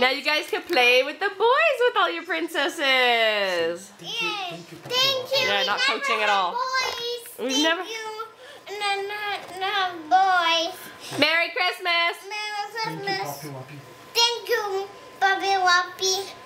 Now you guys can play with the boys with all your princesses. Thank you. Thank you. Thank you. Yeah, not coaching at all. Boys. We've Thank never. No, no, no, boys. Merry Christmas. Merry Christmas. Thank you, Poppy Thank you, Bobby Woppy.